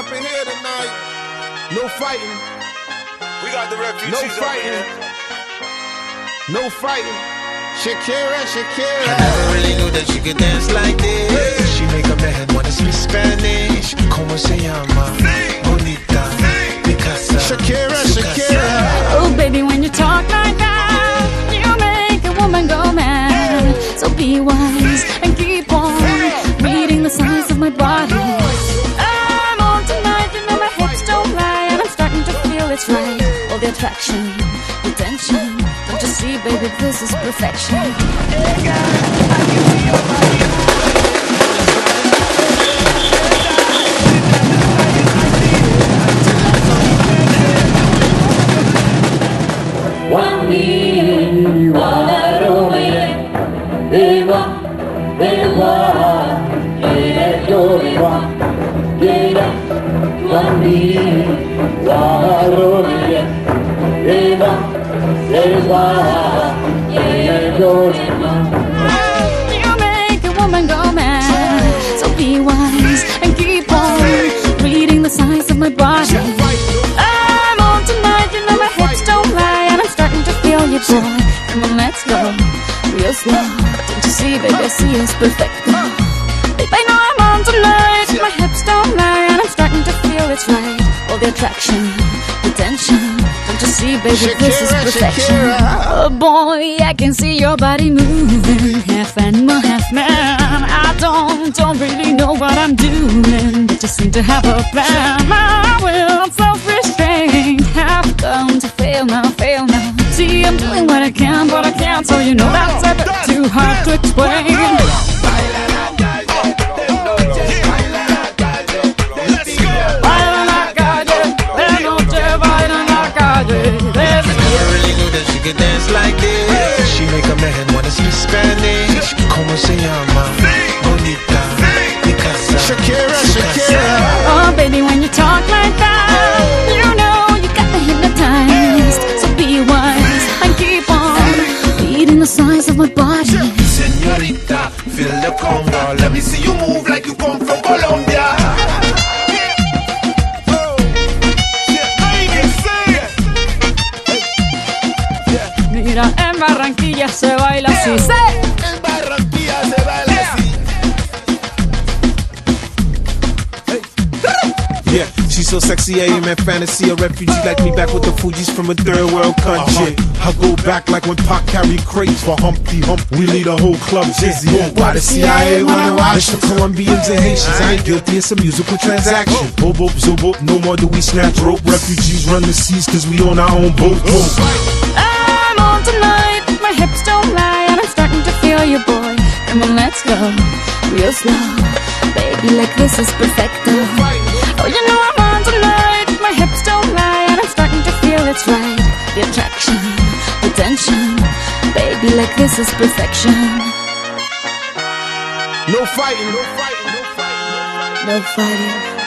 up in here tonight. No fighting. We got the refugees No fighting. No fighting. Shakira, Shakira. I never really knew that she could dance like this. It's right. All the attraction, the tension. Don't you see, baby, this is perfection. You make a woman go mad. So be wise and keep on reading the signs of my body. I'm on tonight, you know my hips don't lie, and I'm starting to feel you, boy. Come on, let's go, real slow. Don't you see, baby, I see it's perfect. Babe, I know I'm on tonight, my hips don't lie, and I'm starting to feel it's right. All the attraction, see, baby, this is Shakira, perfection. Shakira. Oh boy, I can see your body moving, half animal, half man. I don't, don't really know what I'm doing, but just seem to have a plan. My will, self-restraint, have come to fail now, fail now. See, I'm doing what I can, but I can't, so you know that's a bit too hard to explain. Como se llama? Bonita. Picasa. Shakira, Su casa. Shakira. Oh, baby, when you talk like that, you know you got me hypnotized. So be wise and keep on reading the signs of my body. Señorita, feel the conga. Let me see you move like you come from Colombia. Mira, en Barranquilla se baila así. Yeah, she's so sexy, I am in fantasy. A refugee like me back with the Fugees from a third world country. Uh-huh. I go back like when Pac carried crates for Humpty Hump. We lead a whole club dizzy. Why the CIA wanna watch the Colombians and Haitians? I ain't guilty, it's a musical transaction. Boop, boop, zoop, boop, no more do we snatch rope. Refugees run the seas cause we own our own boat. I'm on tonight, my hips don't lie, and I'm starting to feel you, boy. Come on, let's go, real slow. Baby, like this is perfect. Oh, you know I'm on tonight, and I'm starting to feel it's right. The attraction, the tension. Baby, like this is perfection. No fighting. No fighting. No fighting. No fighting.